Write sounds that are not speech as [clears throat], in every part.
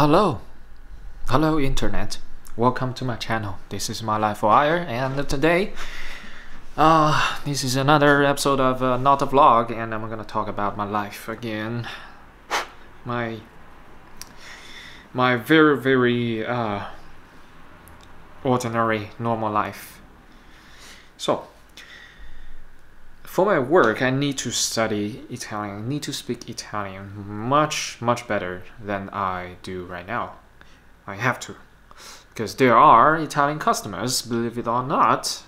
Hello, hello internet. Welcome to my channel. This is my life wire, and today, uh, this is another episode of uh, not a vlog, and I'm gonna talk about my life again. My my very very uh, ordinary normal life. So for my work, I need to study Italian. I need to speak Italian much, much better than I do right now. I have to. Because there are Italian customers, believe it or not,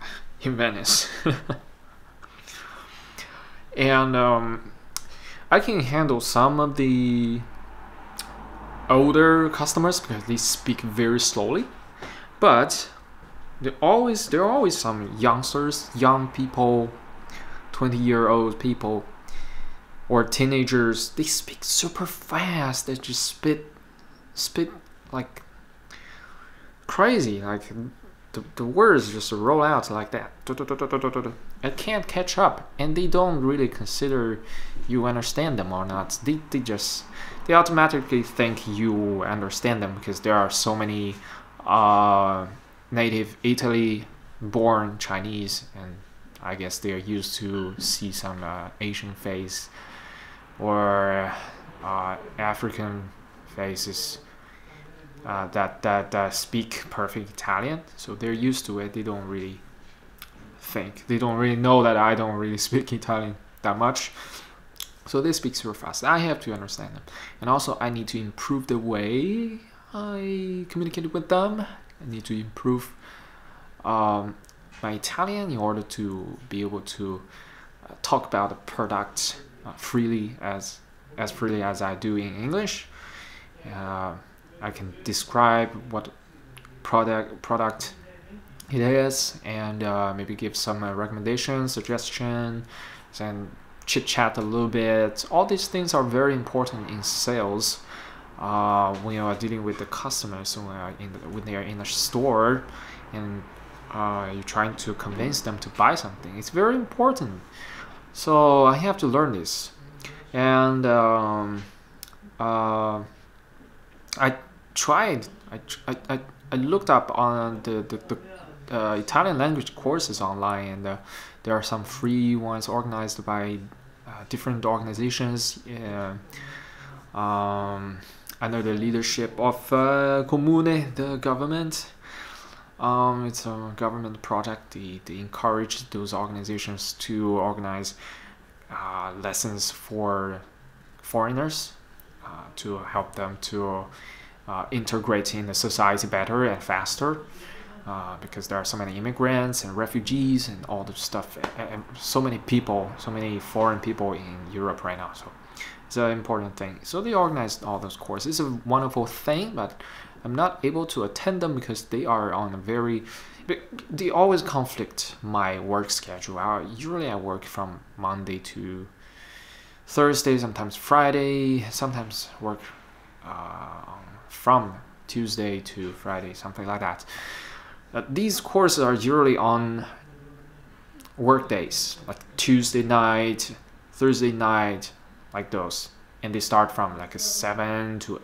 [sighs] in Venice. [laughs] and um, I can handle some of the older customers because they speak very slowly. But there always there are always some youngsters, young people, twenty year old people, or teenagers. They speak super fast. They just spit, spit like crazy. Like the, the words just roll out like that. I can't catch up, and they don't really consider you understand them or not. They, they just they automatically think you understand them because there are so many uh, native Italy born Chinese and I guess they're used to see some uh, Asian face or uh, African faces uh, that, that that speak perfect Italian. So they're used to it. They don't really think. They don't really know that I don't really speak Italian that much. So they speak super fast. I have to understand them. And also I need to improve the way I communicate with them I need to improve um, my Italian in order to be able to uh, talk about the product uh, freely as as freely as I do in English. Uh, I can describe what product product it is and uh, maybe give some uh, recommendations, suggestions, and chit chat a little bit. All these things are very important in sales uh, when you are dealing with the customers when, in when they are in a store and uh, you're trying to convince them to buy something. It's very important. So I have to learn this, and um, uh, I tried. I, I, I looked up on the the, the uh, Italian language courses online, and uh, there are some free ones organized by uh, different organizations. Um, under the leadership of uh, Comune, the government. Um, it's a government project. They, they encourage those organizations to organize uh, lessons for foreigners uh, to help them to uh, integrate in the society better and faster. Uh, because there are so many immigrants and refugees and all the stuff, and, and so many people, so many foreign people in Europe right now. So an important thing. So they organized all those courses. It's a wonderful thing, but I'm not able to attend them because they are on a very they always conflict my work schedule. I, usually I work from Monday to Thursday, sometimes Friday, sometimes work uh, from Tuesday to Friday, something like that. Uh, these courses are usually on work days, like Tuesday night, Thursday night, like those. And they start from like a 7 to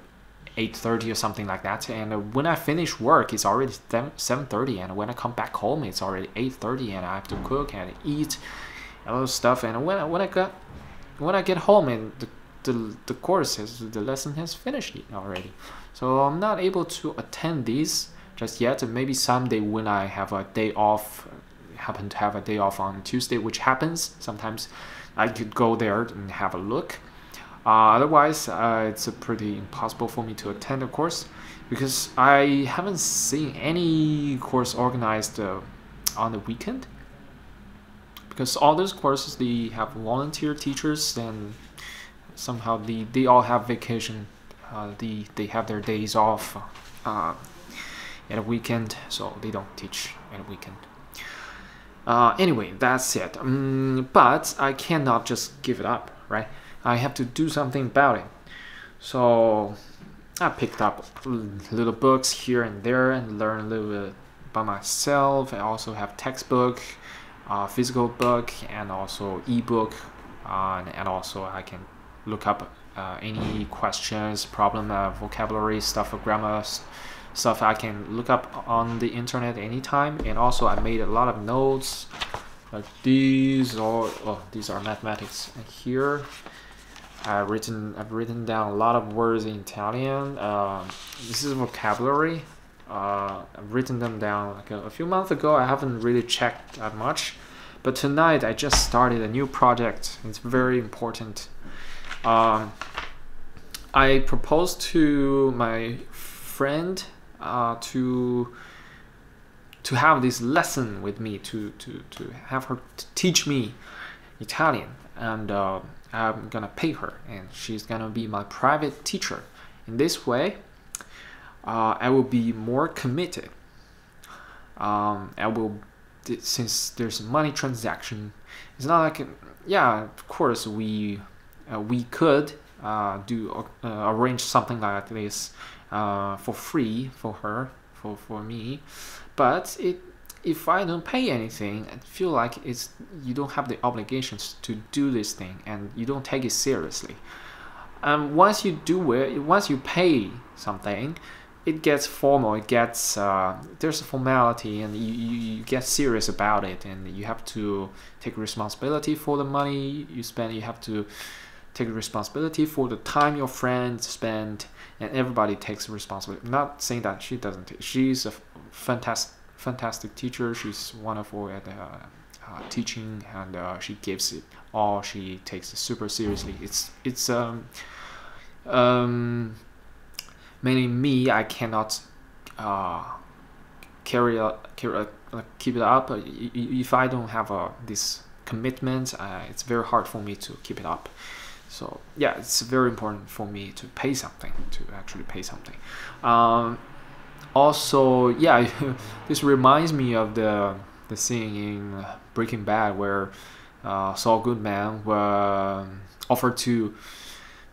8.30 or something like that. And uh, when i finish work it's already 7.30 and when i come back home it's already 8.30 and i have to cook and eat and all those stuff. And when I, when i got when i get home and the the, the course has the lesson has finished already. So i'm not able to attend these just yet. Maybe someday when i have a day off happen to have a day off on tuesday which happens sometimes I could go there and have a look. Uh, otherwise, uh, it's pretty impossible for me to attend a course because I haven't seen any course organized uh, on the weekend. Because all those courses, they have volunteer teachers and somehow they, they all have vacation. Uh, they, they have their days off uh, at a weekend, so they don't teach at a weekend. Uh, anyway, that's it. Um, but I cannot just give it up, right? I have to do something about it. So I picked up little books here and there and learn a little bit by myself. I also have textbook, uh, physical book, and also ebook, uh, and also I can look up uh, any questions, problem, uh, vocabulary stuff, grammar stuff, I can look up on the internet anytime. And also, I made a lot of notes like these. Or oh, these are mathematics. And here, I've written I've written down a lot of words in Italian. Uh, this is vocabulary. Uh, I've written them down like a, a, few months ago. I haven't really checked that much, but tonight I just started a new project. It's very important. Um, I proposed to my friend uh, to to have this lesson with me to to to have her teach me Italian and. Uh, I'm gonna pay her and she's gonna be my private teacher. In this way, uh, I will be more committed. Um, I will, since there's a money transaction, it's not like, yeah, of course we uh, we could uh, do uh, arrange something like this uh, for free for her for for me, but it if I don't pay anything, I feel like it's you don't have the obligations to do this thing and you don't take it seriously. And once you do it, once you pay something, it gets formal. It gets uh, there's a formality, and you, you, you get serious about it, and you have to take responsibility for the money you spend. You have to take responsibility for the time your friends spend, and everybody takes responsibility. I'm not saying that she doesn't. She's a fantastic fantastic teacher. She's wonderful at uh, uh, teaching, and uh, she gives it all. She takes it super seriously. It's it's um um mainly me. I cannot uh carry carry uh, keep it up. If I don't have uh, this commitment, uh, it's very hard for me to keep it up. So yeah, it's very important for me to pay something, to actually pay something. Um, also, yeah, [laughs] this reminds me of the the scene in Breaking Bad where uh, Saul Goodman were offered to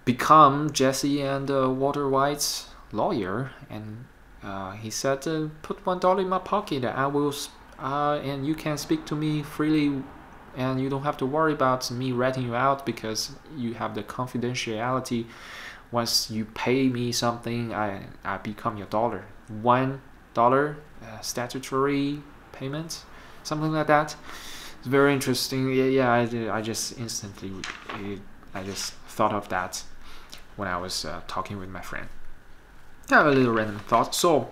become Jesse and uh, Walter White's lawyer, and uh, he said, uh, "Put one dollar in my pocket, I will, uh, and you can speak to me freely." And you don't have to worry about me ratting you out because you have the confidentiality. Once you pay me something, I, I become your dollar one dollar uh, statutory payment, something like that. It's very interesting. Yeah, yeah. I, I just instantly, I just thought of that when I was uh, talking with my friend. Have a little random thought. So,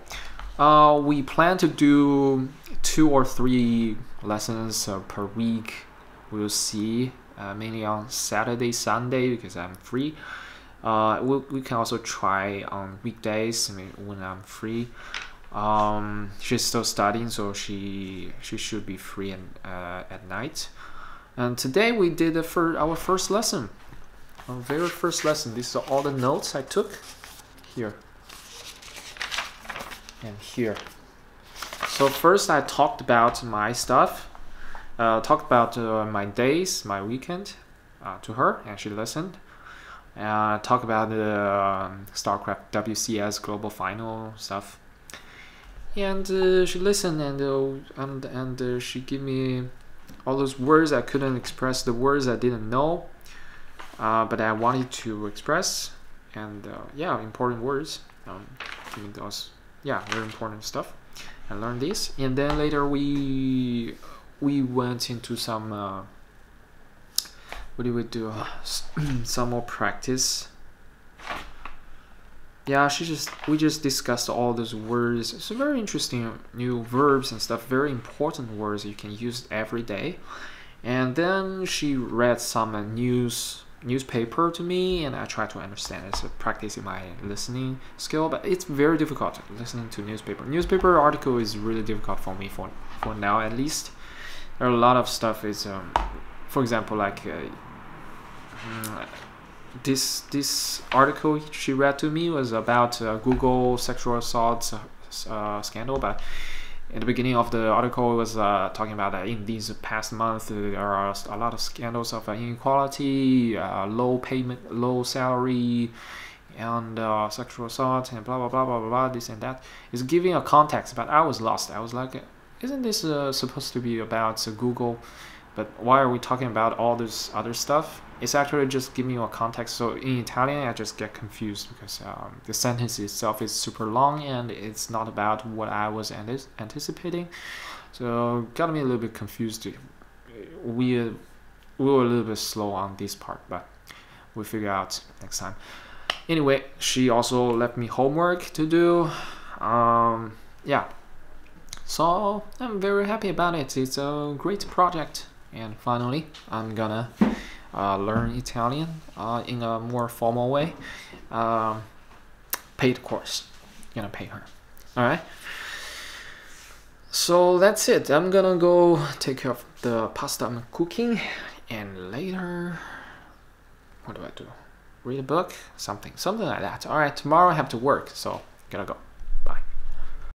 uh, we plan to do two or three lessons uh, per week. We'll see. Uh, mainly on Saturday, Sunday because I'm free. Uh, we, we can also try on weekdays when I'm free. Um, she's still studying, so she she should be free and, uh, at night. And today we did fir our first lesson, our very first lesson. These are all the notes I took here and here. So first I talked about my stuff, uh, talked about uh, my days, my weekend uh, to her, and she listened uh, talk about the um, StarCraft WCS global final stuff. And uh, she listened and uh, and and uh, she gave me all those words I couldn't express, the words I didn't know, but I wanted to express, and yeah, important words. Um, those, yeah, very important stuff. I learned this, and then later we we went into some uh, what do we do? [clears throat] Some more practice. Yeah, she just we just discussed all those words. It's very interesting new verbs and stuff. Very important words you can use every day. And then she read some uh, news newspaper to me, and I try to understand. It's practicing my listening skill, but it's very difficult listening to newspaper. Newspaper article is really difficult for me for for now at least. A lot of stuff is um, for example, like uh, mm, this this article she read to me was about uh, Google sexual assault uh, scandal, but in the beginning of the article it was uh, talking about that in these past months there are a lot of scandals of uh, inequality, uh, low payment, low salary, and uh, sexual assault and blah blah blah blah blah this and that. It's giving a context, but I was lost. I was like, isn't this uh, supposed to be about Google? But why are we talking about all this other stuff? it's actually just giving you a context. So in Italian, I just get confused because um, the sentence itself is super long and it's not about what I was anticipating. So got me a little bit confused. We we were a little bit slow on this part, but we'll figure out next time. Anyway, she also left me homework to do. Um, yeah, so I'm very happy about it. It's a great project, and finally, I'm gonna uh, learn Italian uh, in a more formal way. Um, paid course. Gonna pay her. All right. So that's it. I'm gonna go take care of the pasta I'm cooking, and later, what do I do? Read a book, something, something like that. All right. Tomorrow I have to work, so gonna go.